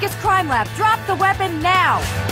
Vegas Crime Lab. Drop the weapon now!